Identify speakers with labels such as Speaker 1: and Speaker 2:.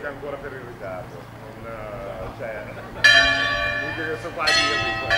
Speaker 1: anche ancora per il ritardo. Non, eh, cioè, questo qua è